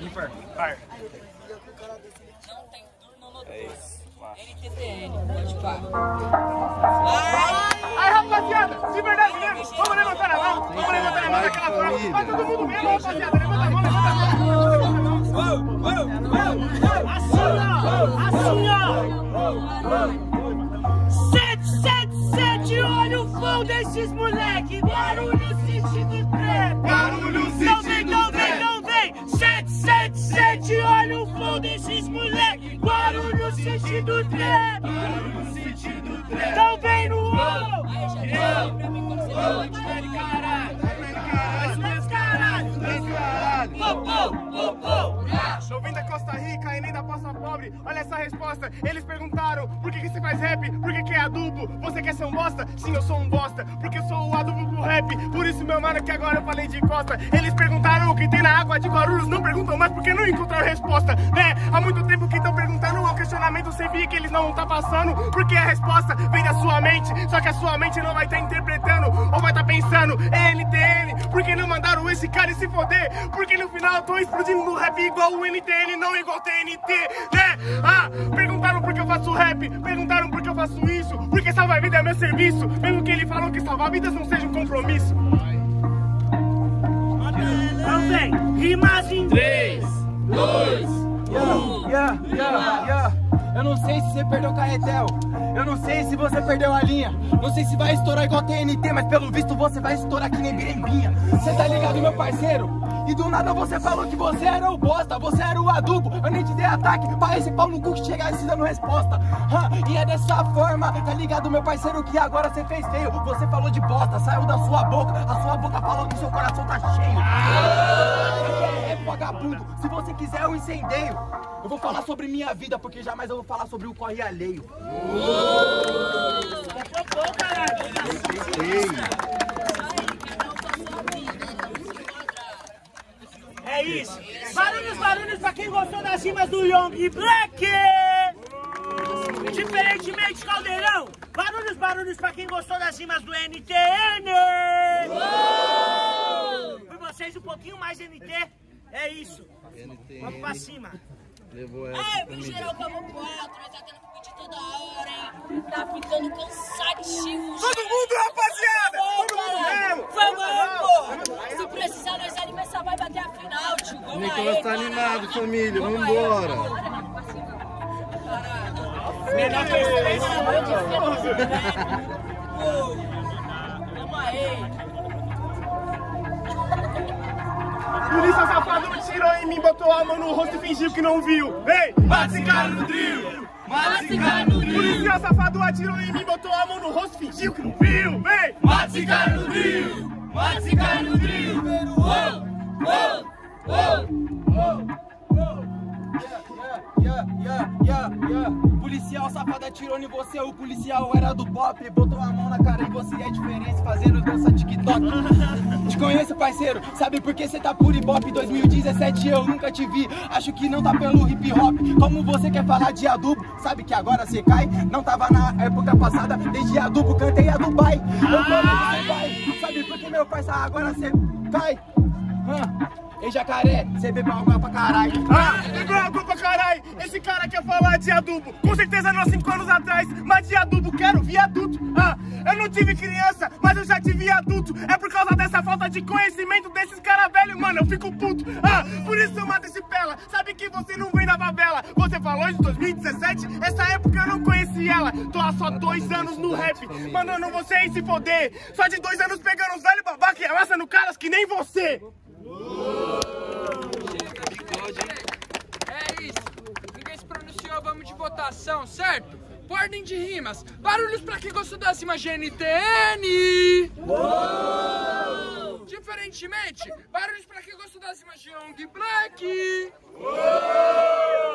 Ímpar. Par. É isso. Macho. NTTN, pode pá. Aí, rapaziada, de verdade mesmo, vamos levantar a mão, vamos levantar a mão daquela forma. Vai todo mundo mesmo, rapaziada, levanta a mão, levanta a mão. Assim, ó, assim, ó. Sete, sete, sete, olha o flow desses moleque. Barulho o flow desses moleque. Barulho sentido trap. Barulho sentido trap. Então vem no ovo. Eu vim da Costa Rica e nem da Pobre. Olha essa resposta. Eles perguntaram por que, que você faz rap? Por que, que é adubo? Você quer ser um bosta? Sim, eu sou um bosta. Porque eu sou o adubo pro rap. Por isso, meu mano, que agora eu falei de costa. Eles perguntaram o que tem na água de Guarulhos. Não perguntam mais porque não encontraram resposta, né? Há muito tempo que estão perguntando o questionamento. Você via que eles não tá passando. Porque a resposta vem da sua mente. Só que a sua mente não vai estar interpretando. Ou vai estar pensando, é NTN. Por que não mandaram esse cara se foder? Porque no final eu tô explodindo no rap igual o NTN, não igual TNT, né? Ah, perguntaram por que eu faço rap, perguntaram por que eu faço isso, porque salvar a vida é meu serviço, mesmo que eles falam que salvar vidas não seja um compromisso. Então vem, rimas em 3, 2, Yeah, yeah, yeah. Eu não sei se você perdeu o carretel. Eu não sei se você perdeu a linha. Não sei se vai estourar igual TNT, mas pelo visto você vai estourar que nem birembinha. Você tá ligado, meu parceiro? E do nada você falou que você era o bosta, você era o adubo. Eu nem te dei ataque pra esse pau no cu que chegasse dando resposta. E é dessa forma, tá ligado, meu parceiro, que agora você fez feio. Você falou de bosta, saiu da sua boca. A sua boca falou que seu coração tá cheio. Vagabundo. Se você quiser, eu incendeio. Eu vou falar sobre minha vida, porque jamais eu vou falar sobre o corre alheio. É isso. Barulhos, barulhos pra quem gostou das rimas do Young Black. Diferentemente, Caldeirão. Barulhos, barulhos pra quem gostou das rimas do NTN. E vocês um pouquinho mais NT. É isso. Vamos pra cima. Levou Ai, essa viu família. geral eu vou pro alto, nós tá tendo que pedir toda hora, hein? Tá ficando cansativo. Todo mundo, rapaziada. Todo mundo. Vamos, pô! Se precisar, nós animamos essa vai bater a final, tio. Vamos Nicolas aí, tá animado, família. Vamos Vambora. Melhor que Vamos em mim, botou a mão no rosto e fingiu que não viu. Ei, mata esse cara no drill. Mata esse cara no drill. Polícia safado atirou em mim, botou a mão no rosto e fingiu que não viu. Ei, Mata esse cara no drill. Mata esse cara no drill. Atirou em você, o policial era do pop. Botou a mão na cara e você é diferente, fazendo dança TikTok. Te conheço, parceiro, sabe por que você tá puro ibope? 2017 eu nunca te vi, acho que não tá pelo hip hop. Como você quer falar de adubo, sabe que agora você cai? Não tava na época passada, desde adubo cantei a Dubai. Eu você vai, sabe por que meu parça agora você cai? Ei jacaré, você bebeu água pra caralho. Ah, igual água pra caralho. Esse cara quer falar de adubo. Com certeza não há cinco anos atrás, mas de adubo quero viaduto. Ah, eu não tive criança, mas eu já tive adulto. É por causa dessa falta de conhecimento desses caras velhos, mano, eu fico puto. Ah, por isso eu mato esse pela. Sabe que você não vem da favela. Você falou de 2017, essa época eu não conheci ela. Tô há só dois anos no rap, mandando vocês se foder. Só de dois anos pegando os velhos babaca e amassando caras que nem você isso. Ninguém se pronunciou, certo? Por ordem de rimas. Barulhos pra quem gostou da cima GNTN. Diferentemente, barulhos pra quem gostou das rimas de Young Black.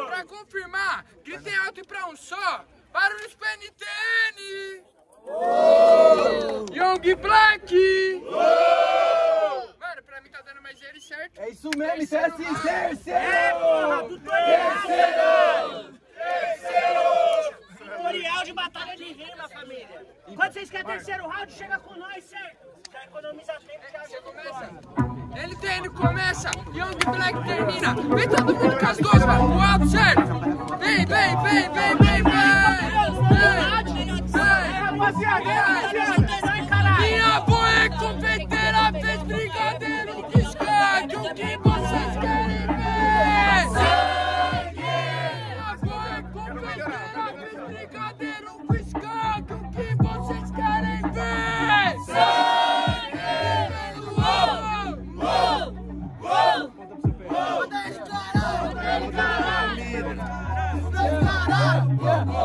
Pra confirmar, gritem alto e pra um só. Barulhos pra NTN. Young Black. Mano, pra mim tá dando mais ele certo. É isso mesmo, isso é assim, terceiro! É, porra, tudo errado. Tutorial de batalha de rima, família. Quando vocês querem terceiro round, chega com nós, certo? Já economiza tempo, já Você ajuda o começa? NTN começa, Young Black termina. Vem todo mundo com as duas mãos pro alto, certo? Vem, vem, vem, vem, vem, vem. Vem, vem. Rapaziada,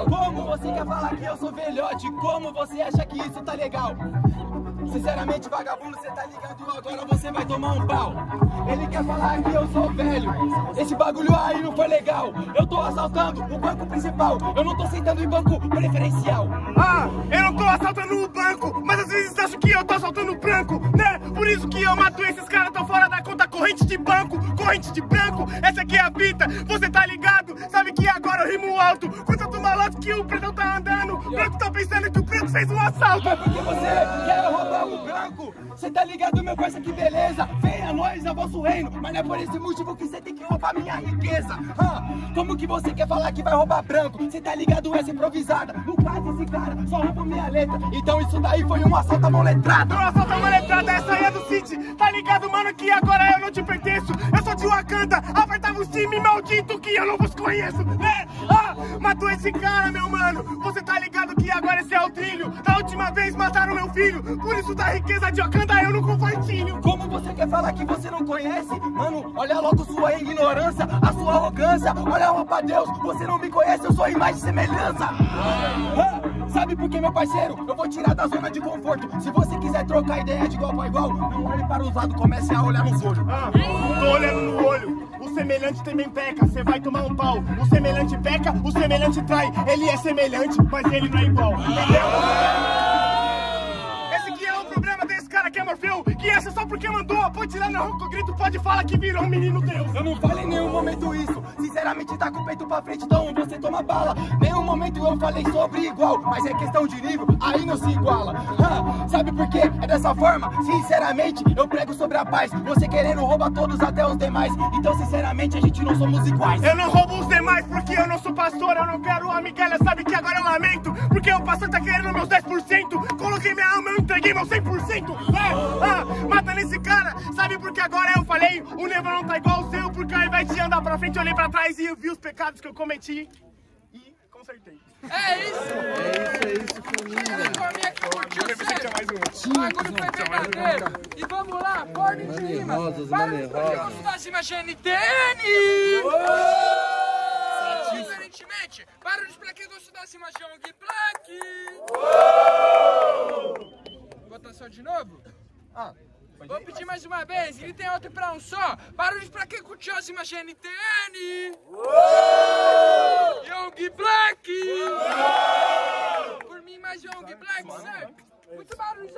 Como você quer falar que eu sou velhote? Como você acha que isso tá legal? Sinceramente, vagabundo, você tá ligado? Agora você vai tomar um pau. Ele quer falar que eu sou velho. Esse bagulho aí não foi legal. Eu tô assaltando o banco principal. Eu não tô sentando em banco preferencial. Ah, eu não tô assaltando o banco, mas às vezes acho que eu tô assaltando o branco, né? Por isso que eu mato esses caras, tão fora da conta, corrente de banco, corrente de branco, essa aqui é a fita, você tá ligado? Sabe que agora eu rimo alto, eu tô maluco que o pretão tá andando, o branco tá pensando que o branco fez um assalto. É porque você quer roubar Você tá ligado, meu parça, que beleza. Venha nós ao vosso reino. Mas não é por esse motivo que você tem que roubar minha riqueza. Como que você quer falar que vai roubar branco? Você tá ligado, essa improvisada. No caso, esse cara só rouba minha letra. Então isso daí foi um assalto à mão letrada. Não assalta uma letrada, essa aí é do City. Tá ligado, mano, que agora eu não te pertenço. Eu sou de Wakanda, apertava o time maldito que eu não vos conheço, né? Ah, matou esse cara, meu mano. Você tá ligado esse é o trilho. Da última vez mataram meu filho. Por isso da riqueza de Wakanda eu não compartilho. Como você quer falar que você não conhece? Mano, olha logo sua ignorância, a sua arrogância. Olha lá pra Deus, você não me conhece, eu sou imagem e semelhança. Ah, sabe por que, meu parceiro? Eu vou tirar da zona de conforto. Se você quiser trocar ideia de igual pra igual, não olhe para os lados, comece a olhar nos olhos. Ah, tô olhando no olho. Semelhante também peca, cê vai tomar um pau. O semelhante peca, o semelhante trai. Ele é semelhante, mas ele não é igual. Entendeu? Desse cara que é Morfeu. Que essa só porque mandou. Pode tirar no ronco grito, pode falar que virou um menino Deus. Eu não falei em nenhum momento isso. Sinceramente, tá com o peito pra frente, então você toma bala. Nenhum momento eu falei sobre igual, mas é questão de nível, aí não se iguala. Ah, sabe por quê? É dessa forma. Sinceramente, eu prego sobre a paz. Você querendo roubar todos até os demais. Então, sinceramente, a gente não somos iguais. Eu não roubo os demais porque eu não sou pastor, eu não quero a Miguela, sabe que agora eu lamento. Porque o pastor tá querendo meus 10%. Coloquei minha alma, eu entreguei meu 100%. É, ah, matando esse cara, sabe porque agora eu falei? O nível não tá igual ao seu, porque ao invés de andar pra frente, eu olhei pra trás e eu vi os pecados que eu cometi. E consertei. É isso! É isso, família! Chega aqui curtiu, certo? O bagulho foi verdadeiro! E vamos lá, ordem de rimas! Para de da cima GNTN! Diferentemente, para de pra que gosto da cima Young Black! Botar Começou de novo? Ah. Vou pedir mais uma vez, ele tem outro pra um só. Barulhos pra quem curtiu a GNTN! Uou! Young Black! Uou! Por mim, mais Young Black, certo? Muito barulho